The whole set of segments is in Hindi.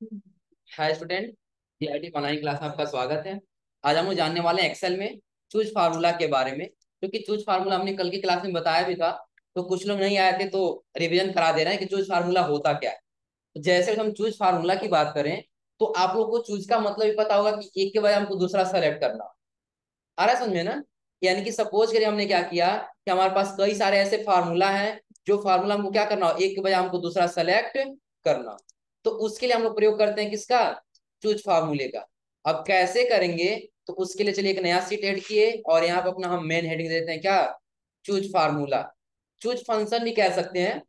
Hi student CIT online class में आपका स्वागत है। आज हम जानने वाले हैं एक्सेल में चूज़ फार्मूला के बारे में। क्योंकि चूज़ फार्मूला हमने कल की क्लास में बताया भी था तो कुछ लोग नहीं आए थे तो रिवीजन करा दे रहे हैं कि चूज़ फार्मूला होता क्या है। तो जैसे हम चूज़ फार्मूला की बात करें तो आप लोग को चूज़ का मतलब भी पता होगा कि एक के बजाय हमको दूसरा सेलेक्ट करना। आ रहा समझे ना? यानी कि सपोज़ करिए हमने क्या किया कि हमारे पास कई सारे ऐसे फार्मूला हैं, जो फार्मूला हमको क्या करना हो? एक के बजाय हमको दूसरा सेलेक्ट करना। तो उसके लिए हम लोग प्रयोग करते हैं किसका? चूज़ फार्मूले का। अब कैसे करेंगे? तो उसके लिए चलिए एक नया सीट ऐड किए और यहाँ पे अपना हम मेन हेडिंग देते हैं क्या? चूज़ फार्मूला चूज़ फ़ंक्शन भी कह सकते हैं।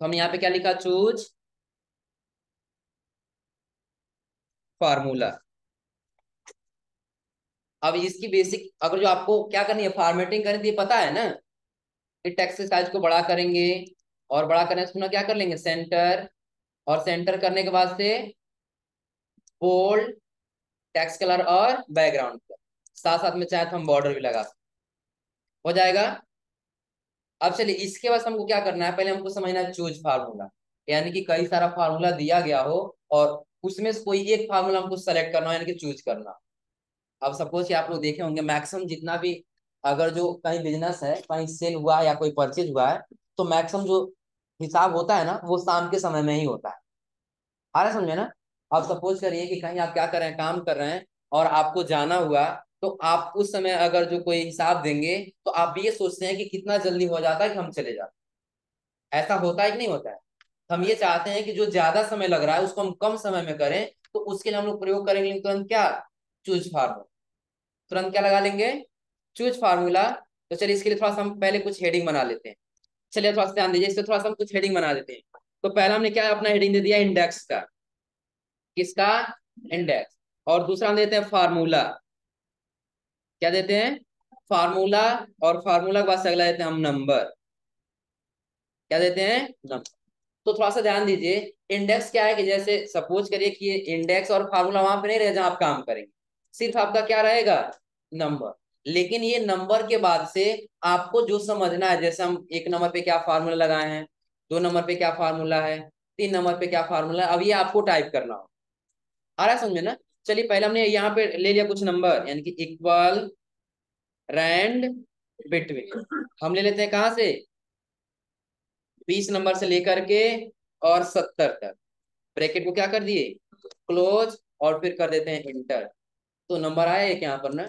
तो हम यहाँ पे क्या लिखा? चूज़ फार्मूला अब इसकी बेसिक अगर जो आपको क्या करनी है? फॉर्मेटिंग करनी थी, पता है ना? टेक्स्ट साइज़ को बड़ा करेंगे और बड़ा करने से क्या कर लेंगे? सेंटर और सेंटर करने के बाद से बोल्ड टेक्स्ट कलर और बैकग्राउंड साथ साथ में चाहे तो हम बॉर्डर भी लगा हो। जाएगा? अब चलिए, इसके बाद हमको क्या करना है? पहले हमको समझना है चूज़ फार्मूला यानी कि कई सारा फार्मूला दिया गया हो और उसमें से कोई एक फार्मूला हमको सेलेक्ट करना हो, यानी कि चूज़ करना अब सपोज़ आप लोग देखे होंगे मैक्सिमम जितना भी अगर जो कहीं बिज़नेस है, कहीं सेल हुआ है या कोई परचेज हुआ है तो मैक्सिमम जो हिसाब होता है ना, वो शाम के समय में ही होता है। आ रहा समझे ना? अब सपोज़ करिए कि कहीं आप क्या कर रहे हैं, काम कर रहे हैं और आपको जाना हुआ तो आप उस समय अगर जो कोई हिसाब देंगे तो आप ये सोचते हैं कि कितना जल्दी हो जाता है कि हम चले जाते ऐसा होता है कि नहीं होता है? हम ये चाहते हैं कि जो ज़्यादा समय लग रहा है, उसको हम कम समय में करें तो उसके लिए हम लोग प्रयोग करेंगे तुरंत क्या? चूज़ फार्मूला तुरंत क्या लगा लेंगे? चूज़ फार्मूला तो चलिए इसके लिए थोड़ा सा हम पहले कुछ हेडिंग बना लेते हैं। चलिए थोड़ा सा ध्यान दीजिए इससे थोड़ा सा हम कुछ हेडिंग बना देते हैं। तो पहला हमने क्या अपना हेडिंग दे दिया? इंडेक्स का। किसका? इंडेक्स और दूसरा हम देते हैं फार्मूला क्या देते हैं? फार्मूला और फार्मूला के बाद से अगला देते हैं हम नंबर क्या देते हैं? नंबर तो थोड़ा सा ध्यान दीजिए इंडेक्स क्या है कि जैसे सपोज़ करिए कि इंडेक्स और फार्मूला वहाँ पर नहीं रहे जहाँ आप काम करेंगे। सिर्फ़ आपका क्या रहेगा? नंबर लेकिन ये नंबर के बाद से आपको जो समझना है, जैसे हम एक नंबर पे क्या फार्मूला लगाए हैं, दो नंबर पे क्या फार्मूला है, तीन नंबर पे क्या फार्मूला है, अब ये आपको टाइप करना हो। आ रहा है समझे ना? चलिए पहले हमने यहाँ पे ले लिया कुछ नंबर यानी कि इक्वल रैंड बिटवीन हम ले लेते हैं कहाँ से? बीस नंबर से लेकर के और सत्तर तक। ब्रैकेट को क्या कर दिए? क्लोज और फिर कर देते हैं इंटर तो नंबर आया एक यहाँ पर ना?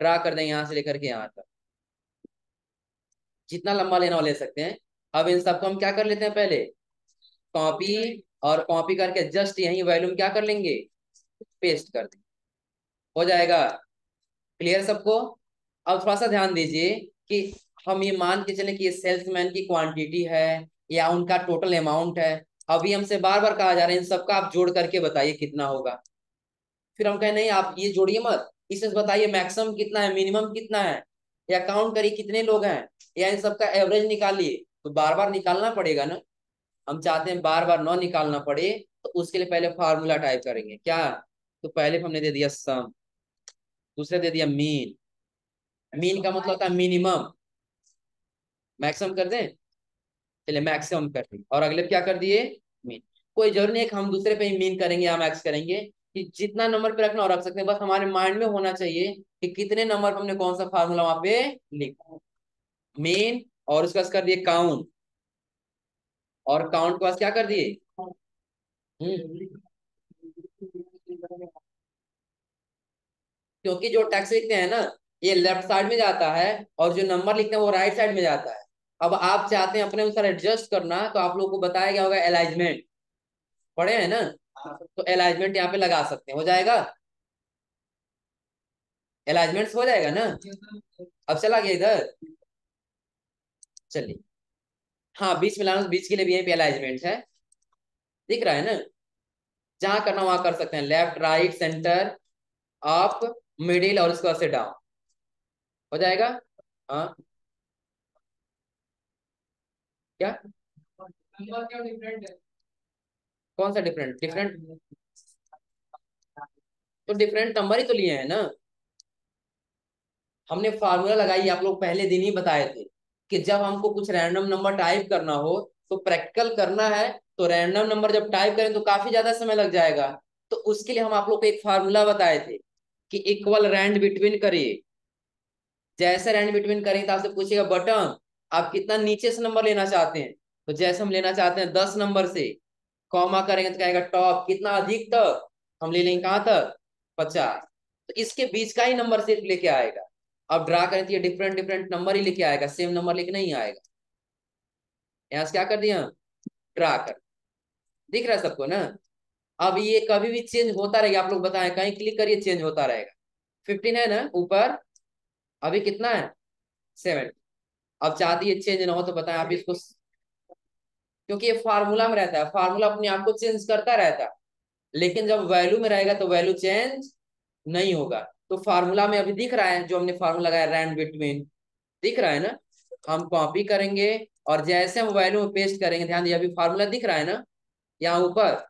ड्रा कर देंगे यहाँ से लेकर के यहाँ तक। जितना लंबा लेना हो ले सकते हैं। अब इन सबको हम क्या कर लेते हैं पहले? कॉपी और कॉपी करके जस्ट यही वैल्यूम क्या कर लेंगे? पेस्ट कर देंगे। हो जाएगा। क्लियर सबको? अब थोड़ा सा ध्यान दीजिए कि हम ये मान के चले कि ये सेल्समैन की क्वांटिटी है या उनका टोटल अमाउंट है। अभी हमसे बार बार कहा जा रहा है, इन सबका आप जोड़ करके बताइए कितना होगा। फिर हम कहें, नहीं, आप ये जोड़िए मत। इसमें बताइए मैक्सिमम कितना है मिनिमम कितना है? या काउंट करिए कितने लोग हैं? या इन सबका एवरेज निकालिए। तो बार बार निकालना पड़ेगा ना? हम चाहते हैं बार बार ना निकालना पड़े तो उसके लिए पहले फार्मूला टाइप करेंगे। क्या? तो पहले हमने दे दिया सम दूसरे दे दिया मीन मीन का मतलब होता है मिनिमम मैक्सिमम कर दें? चलिए मैक्सिमम कर दें। और अगले क्या कर दिए? मीन कोई ज़रूरी नहीं है हम दूसरे पे ही मीन करेंगे या मैक्स करेंगे। कि जितना नंबर पे रखना और रख सकते हैं, बस हमारे माइंड में होना चाहिए कि कितने नंबर हमने कौन सा फार्मूला वहाँ पे लिखा मीन और उसका कर दिए काउंट और काउंट के पास क्या कर दिए? क्योंकि जो टैक्स लिखते हैं ना, ये लेफ़्ट साइड में जाता है और जो नंबर लिखते हैं वो राइट साइड में जाता है। अब आप चाहते हैं अपने अनुसार एडजस्ट करना तो आप लोग को बताया गया होगा एलाइजमेंट पढ़े हैं ना? तो एलाइजमेंट यहाँ पे लगा सकते हैं। हो जाएगा? एलाइजमेंट हो जाएगा ना? अब चला गया इधर। चलिए। हाँ बीच मिलाना बीच के लिए भी यहीं पे अलाइजमेंट है। दिख रहा है ना? जहाँ करना, वहाँ कर सकते हैं। Left right centre up middle और उसके बाद से डाउन हो जाएगा? हाँ। क्या? कौन सा डिफरेंट डिफरेंट तो डिफरेंट नंबर ही तो लिए हैं ना। हमने फार्मूला लगाई आप लोग पहले दिन ही बताए थे कि जब हमको कुछ रैंडम नंबर टाइप करना हो तो प्रैक्टिकल करना है तो रैंडम नंबर जब टाइप करें तो काफ़ी ज़्यादा समय लग जाएगा। तो उसके लिए हम आप लोग को एक फार्मूला बताए थे कि इक्वल रैंड बिटवीन करिए। जैसे रैंड बिटवीन करेंगे तो आपसे पूछेगा बटन आप कितना नीचे से नंबर लेना चाहते हैं? तो जैसे हम लेना चाहते हैं दस नंबर से कॉमा करेंगे तो कहेगा टॉप, कितना अधिक तक? हम ले लेंगे कहाँ तक? पचास। तो इसके बीच का ही नंबर सिर्फ़ लेके आएगा। अब ड्रा करें तो ये डिफरेंट डिफरेंट नंबर ही लेके आएगा। सेम नंबर लेके नहीं आएगा। यहाँ से क्या कर दिया? ड्रा कर। दिख रहा है सबको ना? अब ये कभी भी चेंज होता रहेगा। आप लोग बताएँ, कहीं क्लिक करिए चेंज होता रहेगा। फिफ्टीन है ना? ऊपर। अभी कितना है? सेवन अब चाहती है चेंज ना हो तो बताएँ, आप इसको क्योंकि ये फार्मूला में रहता है। फार्मूला अपने आप को चेंज करता रहता है। लेकिन जब वैल्यू में रहेगा तो वैल्यू चेंज नहीं होगा। तो फार्मूला में अभी दिख रहा है, जो हमने फार्मूला लगाया रैंड बिटवीन दिख रहा है ना? हम कॉपी करेंगे और जैसे हम वैल्यू में पेस्ट करेंगे, ध्यान दिए अभी फार्मूला दिख रहा है ना? यहाँ ऊपर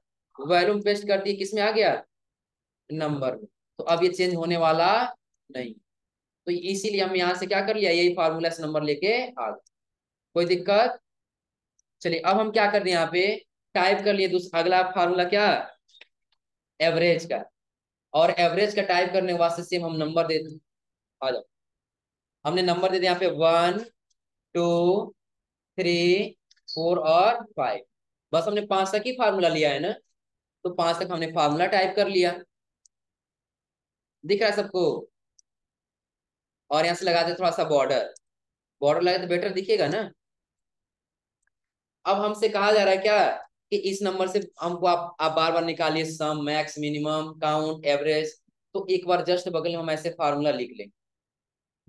वैल्यू में पेस्ट कर दिए किसमें आ गया? नंबर में। तो अब ये चेंज होने वाला नहीं। तो इसीलिए हम यहाँ से क्या कर लिया? यही फार्मूला से नंबर लेके आ गए। कोई दिक्कत? चलिए, अब हम क्या कर हैं यहाँ पे? टाइप कर लिए अगला फार्मूला क्या? एवरेज का। और एवरेज का टाइप करने के वास्ते सेम हम नंबर दे दें। आ जाओ। हमने नंबर दे दिया यहाँ पे वन टू थ्री फोर और फाइव बस हमने पाँच तक ही फार्मूला लिया है ना? तो पाँच तक हमने फार्मूला टाइप कर लिया। दिख रहा है सबको? और यहाँ से लगाते थोड़ा सा बॉर्डर बॉर्डर लगे तो बेटर दिखेगा ना? अब हमसे कहा जा रहा है क्या कि इस नंबर से हमको आप आप बार बार निकालिए sum, max, minimum, count, average. तो एक बार जस्ट बगल में हम ऐसे फार्मूला लिख लें।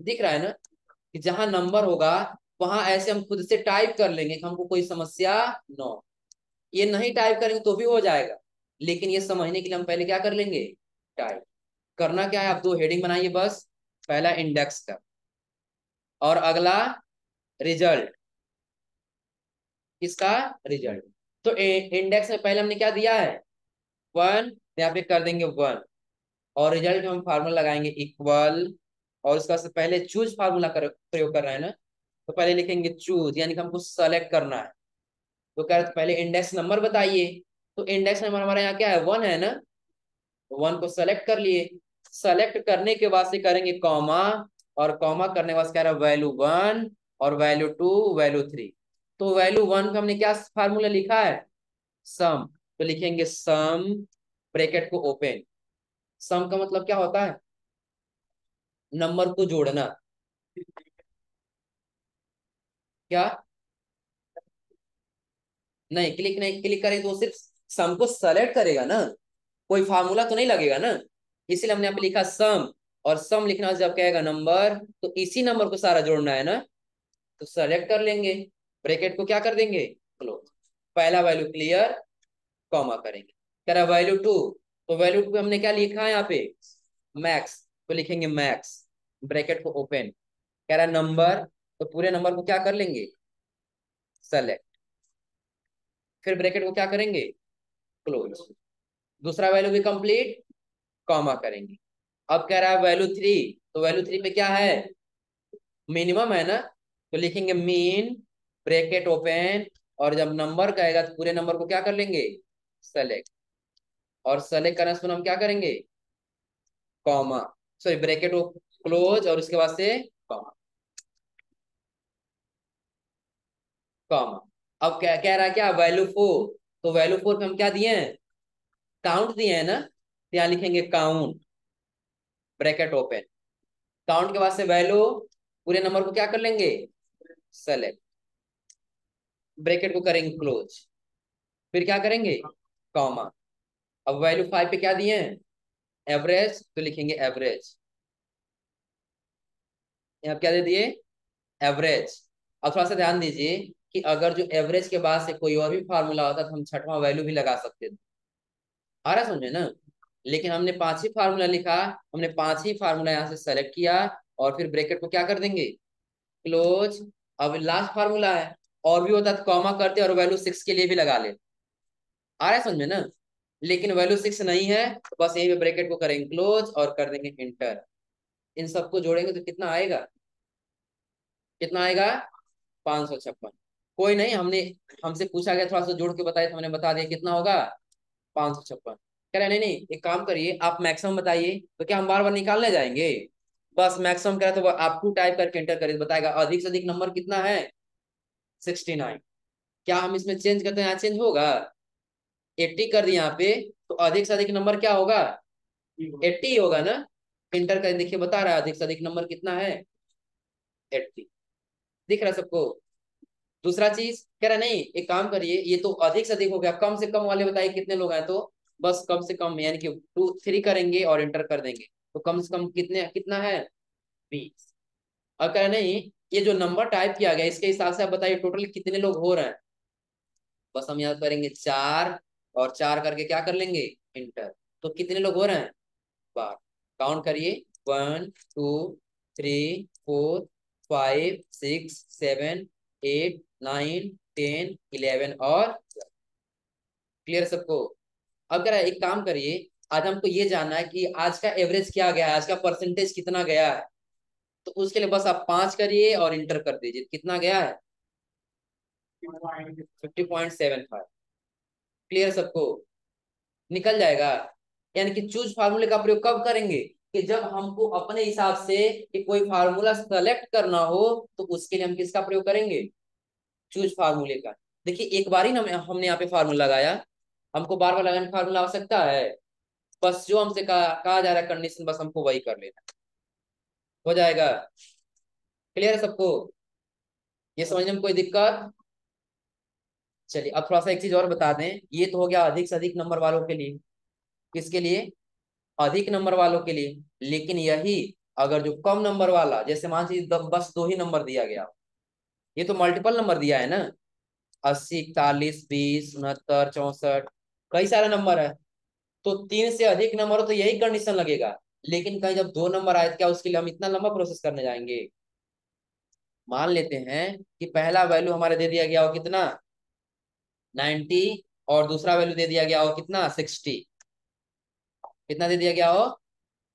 दिख रहा है ना? कि जहाँ नंबर होगा, वहाँ ऐसे हम खुद से टाइप कर लेंगे कि हमको कोई समस्या नो ये नहीं टाइप करेंगे तो भी हो जाएगा, लेकिन ये समझने के लिए हम पहले क्या कर लेंगे? टाइप। करना क्या है? आप दो हेडिंग बनाइए बस। पहला इंडेक्स का। और अगला रिज़ल्ट। किसका? रिज़ल्ट। तो इंडेक्स में पहले हमने क्या दिया है? वन, यहाँ पे कर देंगे वन। और रिज़ल्ट में हम फार्मूला लगाएँगे इक्वल और उसका से पहले चूज़ फार्मूला कर, प्रयोग कर रहे हैं ना? तो पहले लिखेंगे चूज़ यानी हमको सेलेक्ट करना है। तो कह रहे तो पहले इंडेक्स नंबर बताइए। तो इंडेक्स नंबर हमारे यहाँ क्या है? वन है ना? वन को सेलेक्ट कर लिए। सेलेक्ट करने के बाद से करेंगे कॉमा और कॉमा करने के बाद कह रहा? वैल्यू वन और वैल्यू टू वैल्यू थ्री तो वैल्यू वन का हमने क्या फार्मूला लिखा है? सम तो लिखेंगे सम ब्रैकेट को ओपन सम का मतलब क्या होता है? नंबर को जोड़ना. क्या? नहीं क्लिक नहीं क्लिक करें तो सिर्फ़ सम को सेलेक्ट करेगा ना? कोई फार्मूला तो नहीं लगेगा ना? इसलिए हमने यहाँ पे लिखा सम और सम लिखना जब कहेगा नंबर तो इसी नंबर को सारा जोड़ना है ना? तो सेलेक्ट कर लेंगे. ब्रैकेट को क्या कर देंगे? क्लोज। पहला वैल्यू क्लियर, कॉमा करेंगे। कह रहा वैल्यू टू तो वैल्यू टू हमने क्या लिखा है यहाँ पे? मैक्स। तो लिखेंगे मैक्स। ब्रैकेट को ओपन। कह रहा नंबर तो पूरे नंबर को क्या कर लेंगे? सेलेक्ट। फिर ब्रैकेट को क्या करेंगे? क्लोज। दूसरा वैल्यू भी कंप्लीट, कॉमा करेंगे। अब कह रहा है वैल्यू थ्री तो वैल्यू थ्री पे क्या है? मिनिमम है ना? तो लिखेंगे मीन ब्रैकेट ओपन और जब नंबर कहेगा तो पूरे नंबर को क्या कर लेंगे? सेलेक्ट और सेलेक्ट करने से हम क्या करेंगे? कॉमा सॉरी ब्रैकेट क्लोज और उसके बाद से कॉमा कॉमा अब क्या, कह रहा है क्या? वैल्यू फोर तो वैल्यू फोर पे हम क्या दिए हैं? काउंट दिए हैं ना? तो यहाँ लिखेंगे काउंट ब्रैकेट ओपन काउंट के बाद से वैल्यू पूरे नंबर को क्या कर लेंगे? सेलेक्ट ब्रैकेट को करेंगे क्लोज। फिर क्या करेंगे? कॉमा। अब वैल्यू फाइव पे क्या दिए हैं? एवरेज तो लिखेंगे एवरेज यहाँ क्या दे दिए? एवरेज अब थोड़ा सा ध्यान दीजिए कि अगर जो एवरेज के बाद से कोई और भी फार्मूला होता तो हम छठवां वैल्यू भी लगा सकते थे आ रहा समझे ना? लेकिन हमने पाँच ही फार्मूला लिखा, हमने पाँच ही फार्मूला यहाँ से सेलेक्ट किया और फिर ब्रैकेट को क्या कर देंगे? क्लोज अब लास्ट फार्मूला है। और भी होता तो कॉमा करते और वैल्यू सिक्स के लिए भी लगा ले। आ रहा है समझे ना? लेकिन वैल्यू सिक्स नहीं है तो बस यही ब्रैकेट को करेंगे क्लोज और कर देंगे इंटर इन सबको जोड़ेंगे तो कितना आएगा? कितना आएगा? पाँच सौ छप्पन। कोई नहीं, हमने, हमसे पूछा गया, थोड़ा सा जोड़ के बताया तो हमने बता दिया कितना होगा? पाँच सौ छप्पन। कह रहे नहीं नहीं, एक काम करिए, आप मैक्सिमम बताइए तो क्या हम बार बार निकालने जाएँगे? बस मैक्सिमम करें तो आप टू टाइप करके एंटर करिए बताएगा, अधिक से अधिक नंबर कितना है? Sixty nine. क्या हम इसमें चेंज करते हैं? यहाँ चेंज होगा। एट्टी कर दिए यहाँ पे तो अधिक से अधिक नंबर क्या होगा? एट्टी होगा ना? इंटर कर। देखिए, बता रहा है, अधिक से अधिक नंबर कितना है? एट्टी। दिख रहा है सबको? दूसरा चीज़, कह रहा नहीं, एक काम करिए, ये तो अधिक से अधिक हो गया। कम से कम वाले बताइए कितने लोग हैं तो? बस कम से कम, यानी कि टू थ्री करेंगे और इंटर कर देंगे। तो कम से कम कितने, कितना है? बीस। और कह रहा नहीं ये जो नंबर टाइप किया गया, इसके हिसाब से आप बताइए टोटल कितने लोग हो रहे हैं? बस हम यहाँ करेंगे चार, और चार करके क्या कर लेंगे? इंटर तो कितने लोग हो रहे हैं? बार काउंट करिए. One two three four five six seven eight nine ten eleven और क्लियर सबको? अब कह एक काम करिए, आज हमको ये जानना है कि आज का एवरेज क्या गया? है आज का परसेंटेज कितना गया है? तो उसके लिए बस आप पाँच करिए और इंटर कर दीजिए। कितना गया है? Fifty point seven five. Clear सबको? निकल जाएगा। यानी कि चूज़ फार्मूले का प्रयोग कब करेंगे? कि जब हमको अपने हिसाब से कि कोई फार्मूला सेलेक्ट करना हो तो उसके लिए हम किसका प्रयोग करेंगे? चूज़ फार्मूले का। देखिए एक बार ही हमने यहाँ पे फार्मूला लगाया। हमको बार बार लगाने फार्मूला आवश्यकता है। बस जो हमसे कहा, कहा जा रहा है कंडीशन बस हमको वही कर लेना। हो जाएगा। क्लियर है सबको? ये समझने में कोई दिक्कत? चलिए, अब थोड़ा सा एक चीज़ और बता दें। ये तो हो गया अधिक से अधिक नंबर वालों के लिए। किसके लिए? अधिक नंबर वालों के लिए। लेकिन यही, अगर जो कम नंबर वाला, जैसे मान लीजिए बस दो ही नंबर दिया गया। ये तो मल्टीपल नंबर दिया है ना? अस्सी, इकतालीस, बीस, उनहत्तर, चौसठ, कई सारे नंबर है। तो तीन से अधिक नंबर हो तो यही कंडीशन लगेगा। लेकिन कहीं जब दो नंबर आए तो क्या उसके लिए हम इतना लंबा प्रोसेस करने जाएँगे? मान लेते हैं कि पहला वैल्यू हमारे दे दिया गया हो कितना? नाइन्टी और दूसरा वैल्यू दे दिया गया हो कितना? सिक्सटी। कितना दे दिया गया हो?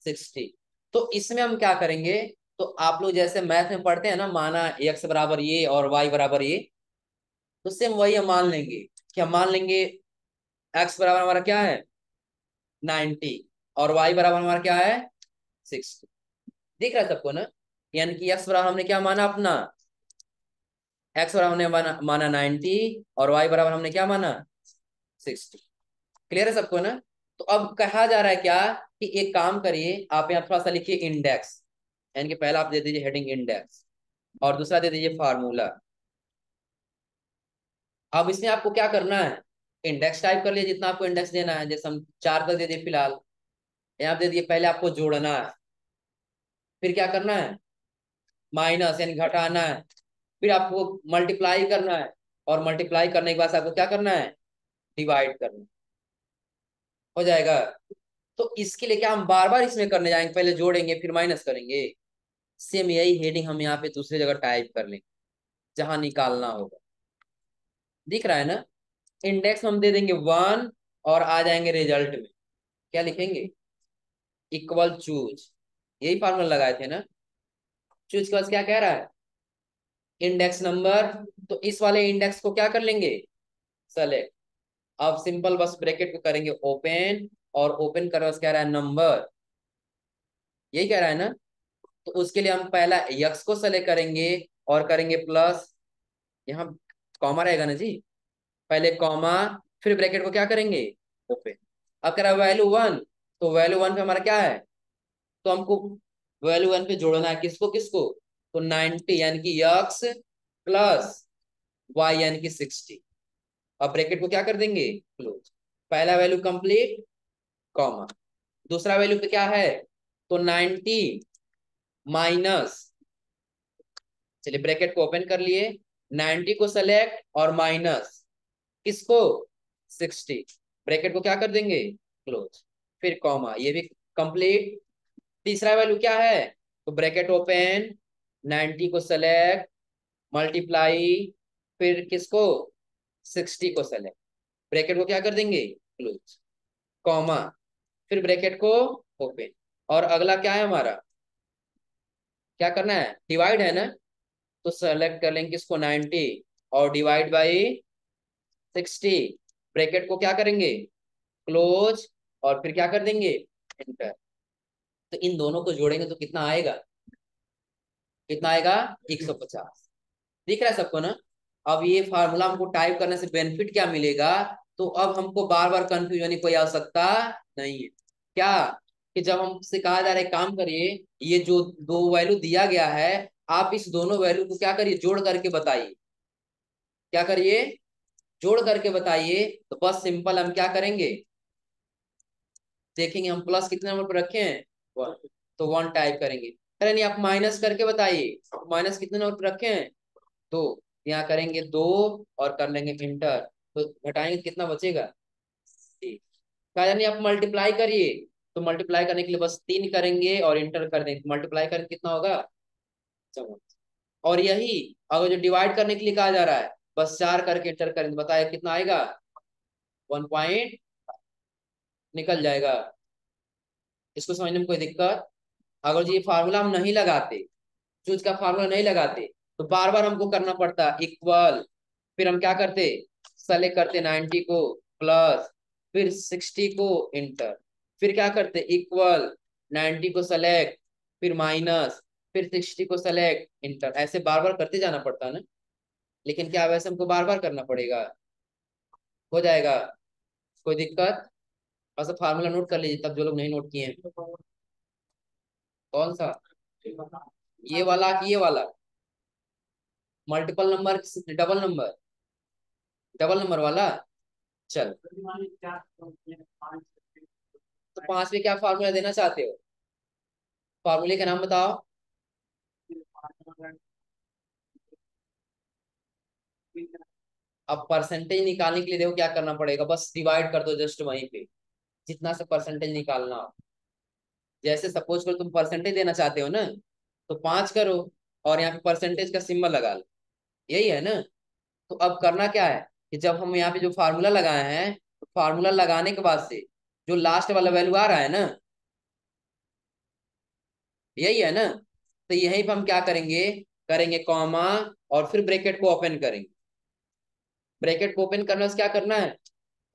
सिक्सटी। तो इसमें हम क्या करेंगे? तो आप लोग जैसे मैथ में पढ़ते हैं ना, माना एक्स बराबर ये और वाई बराबर ये तो सेम वही हम मान लेंगे। कि हम मान लेंगे? एक्स बराबर हमारा क्या है? नाइनटी और वाई बराबर हमारा क्या है? सिक्सटी दिख रहा है सबको ना? यानी कि एक्स बराबर हमने क्या माना अपना? एक्स बराबर हमने माना नाइनटी और वाई बराबर हमने क्या माना? सिक्सटी क्लियर है सबको ना? तो अब कहा जा रहा है क्या कि एक काम करिए, आप यहाँ थोड़ा सा लिखिए इंडेक्स यानी कि पहला आप दे दीजिए हेडिंग इंडेक्स और दूसरा दे दीजिए फार्मूला अब इसमें आपको क्या करना है? इंडेक्स टाइप कर लीजिए जितना आपको इंडेक्स देना है। जैसे हम चार कर दे दिए फ़िलहाल। यहाँ दे दिए पहले आपको जोड़ना है। फिर क्या करना है? माइनस यानी घटाना है। फिर आपको मल्टीप्लाई करना है और मल्टीप्लाई करने के बाद आपको क्या करना है? डिवाइड करना हो। जाएगा। तो इसके लिए क्या हम बार बार इसमें करने जाएँगे? पहले जोड़ेंगे, फिर माइनस करेंगे। सेम यही हेडिंग हम यहाँ पे दूसरी जगह टाइप कर लेंगे, जहाँ निकालना होगा। दिख रहा है ना? इंडेक्स हम दे देंगे वन और आ जाएँगे रिज़ल्ट में। क्या लिखेंगे? इक्वल चूज़ यही फॉर्मूला लगाए थे ना? चूज़ के क्या कह रहा है? इंडेक्स नंबर तो इस वाले इंडेक्स को क्या कर लेंगे? सेलेक्ट अब सिंपल बस ब्रैकेट को करेंगे ओपन और ओपन कर कह रहा है? नंबर यही कह रहा है ना? तो उसके लिए हम पहला यक्स को सेलेक्ट करेंगे और करेंगे प्लस यहाँ कॉमा रहेगा ना जी? पहले कॉमा फिर ब्रैकेट को क्या करेंगे? ओपन अब कह रहा है वैल्यू वन तो वैल्यू वन पे हमारा क्या है? तो हमको वैल्यू वन पे जोड़ना है किसको किसको? तो नाइनटी यानी कि यक्स प्लस वाई यानी कि सिक्सटी अब ब्रैकेट को क्या कर देंगे? क्लोज पहला वैल्यू कंप्लीट कॉमा दूसरा वैल्यू पे क्या है? तो नाइनटी माइनस चलिए ब्रैकेट को ओपन कर लिए। 90 को सेलेक्ट और माइनस किसको? 60 ब्रैकेट को क्या कर देंगे? क्लोज फिर कॉमा ये भी कंप्लीट तीसरा वैल्यू क्या है? तो ब्रैकेट ओपन 90 को सेलेक्ट मल्टीप्लाई फिर किसको? 60 को सेलेक्ट ब्रैकेट को क्या कर देंगे? क्लोज कॉमा फिर ब्रैकेट को ओपन और अगला क्या है हमारा? क्या करना है? डिवाइड है ना? तो सेलेक्ट कर लेंगे इसको 90 और डिवाइड बाई सिक्सटी ब्रैकेट को क्या करेंगे? क्लोज और फिर क्या कर देंगे? एंटर तो इन दोनों को जोड़ेंगे तो कितना आएगा? कितना आएगा? 150 दिख रहा है सबको ना? अब ये फार्मूला हमको टाइप करने से बेनिफिट क्या मिलेगा? तो अब हमको बार बार कंफ्यूज होने कोई आवश्यकता नहीं है। क्या? कि जब हमसे कहा जा रहा है, काम करिए, ये जो दो वैल्यू दिया गया है, आप इस दोनों वैल्यू को क्या करिए? जोड़ करके बताइए। क्या करिए? जोड़ करके बताइए। तो बस सिंपल हम क्या करेंगे? देखेंगे हम प्लस कितने नंबर पर रखे हैं? तो वन टाइप करेंगे। अरे नहीं, आप माइनस करके बताइए। माइनस कितने नंबर पर रखे हैं? दो। यहाँ करेंगे दो और कर लेंगे इंटर तो घटाएँगे कितना बचेगा? कहा यानी आप मल्टीप्लाई करिए। तो मल्टीप्लाई करने के लिए बस तीन करेंगे और इंटर कर देंगे। मल्टीप्लाई करेंगे कितना होगा? और यही, अगर जो डिवाइड करने के लिए कहा जा रहा है, बस चार करके इंटर करेंगे। बताया कितना आएगा? वन पॉइंट निकल जाएगा। इसको समझने में कोई दिक्कत? अगर जो ये फार्मूला हम नहीं लगाते, जो इसका फार्मूला नहीं लगाते तो बार बार हमको करना पड़ता। इक्वल फिर हम क्या करते? सेलेक्ट करते नाइनटी को प्लस फिर सिक्सटी को इंटर फिर क्या करते? इक्वल नाइनटी को सेलेक्ट फिर माइनस फिर सिक्सटी को सेलेक्ट इंटर ऐसे बार बार करते जाना पड़ता ना? लेकिन क्या वैसे हमको बार बार करना पड़ेगा? हो जाएगा। कोई दिक्कत? बस फार्मूला नोट कर लीजिए, तब जो लोग नहीं नोट किए हैं। कौन सा? ये वाला कि ये वाला? Multiple number double number double number वाला? चल। तो पाँच में क्या फार्मूला देना चाहते हो? फार्मूले का नाम बताओ। अब परसेंटेज निकालने के लिए देखो क्या करना पड़ेगा। बस डिवाइड कर दो जस्ट वहीं पे। जितना से परसेंटेज निकालना। हो जैसे सपोज़ करो तुम परसेंटेज देना चाहते हो ना तो पाँच करो और यहाँ पे परसेंटेज का सिंबल लगा लो। यही है ना? तो अब करना क्या है कि जब हम यहाँ पे जो फार्मूला लगाए हैं तो फार्मूला लगाने के बाद से जो लास्ट वाला वैल्यू आ रहा है ना, यही है ना? तो यहीं पर हम क्या करेंगे? करेंगे कॉमा और फिर ब्रैकेट को ओपन करेंगे। ब्रैकेट को ओपन करने से क्या करना है?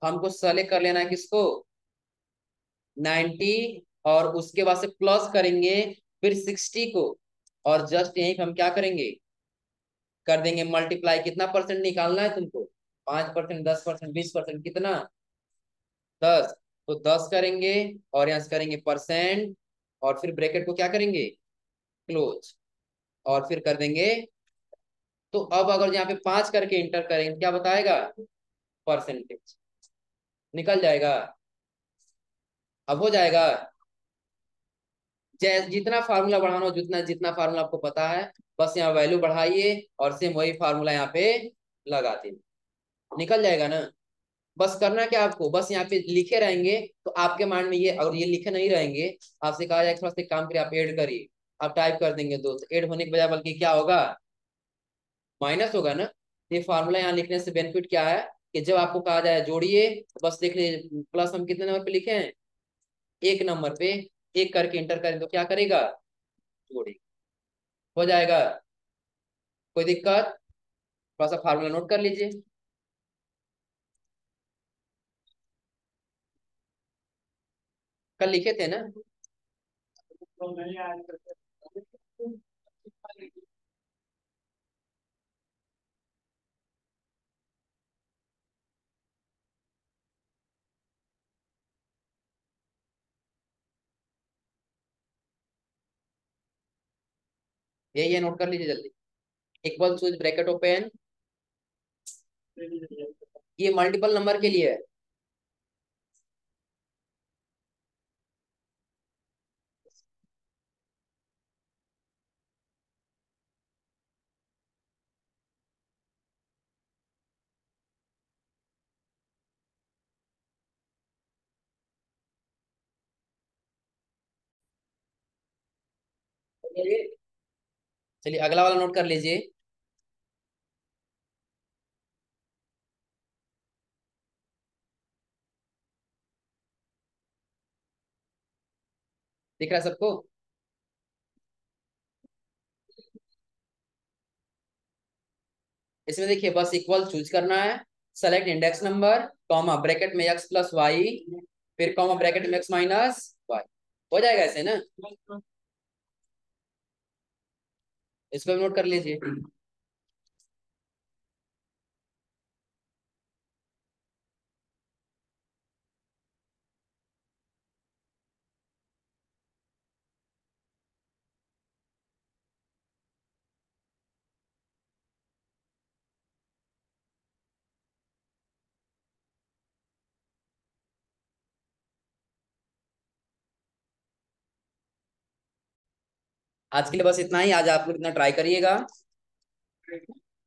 हमको सेलेक्ट कर लेना है किसको? 90 और उसके बाद से प्लस करेंगे, फिर 60 को। और जस्ट यहीं हम क्या करेंगे? कर देंगे मल्टीप्लाई कितना परसेंट निकालना है तुमको? पाँच परसेंट दस परसेंट बीस परसेंट कितना? दस। तो दस करेंगे और यहाँ से करेंगे परसेंट और फिर ब्रैकेट को क्या करेंगे? क्लोज और फिर कर देंगे। तो अब अगर यहाँ पे पाँच करके इंटर करेंगे क्या बताएगा? परसेंटेज निकल जाएगा। अब हो जाएगा। जितना फार्मूला बढ़ाना हो, जितना जितना फार्मूला आपको पता है, बस यहाँ वैल्यू बढ़ाइए और सेम वही फार्मूला यहाँ पे लगा दें। निकल जाएगा ना? बस करना क्या आपको? बस यहाँ पे लिखे रहेंगे तो आपके माइंड में ये अगर ये लिखे नहीं रहेंगे। आपसे कहा जाए थोड़ा सा काम करिए, आप एड करिए। आप टाइप कर देंगे दोस्त एड होने के बजाय बल्कि क्या होगा? माइनस होगा ना? ये फार्मूला यहाँ लिखने से बेनिफिट क्या है? कि जब आपको कहा जाए जोड़िए तो बस देख लीजिए प्लस हम कितने नंबर पे लिखे हैं? एक नंबर पे, एक करके इंटर करें तो क्या करेगा? जोड़ी हो जाएगा। कोई दिक्कत? थोड़ा सा फार्मूला नोट कर लीजिए। कल लिखे थे ना? यही है नोट कर लीजिए जल्दी। इक्वल टू ब्रैकेट ओपन ये मल्टीपल नंबर के लिए है। चलिए, अगला वाला नोट कर लीजिए। दिख रहा है सबको? इसमें देखिए, बस इक्वल चूज़ करना है। Select index number comma bracket में एक्स प्लस वाई फिर कॉमा ब्रैकेट में एक्स माइनस वाई हो जाएगा ऐसे, ना? इसको नोट कर लीजिए। आज के लिए बस इतना ही। आज आप लोग इतना ट्राई करिएगा।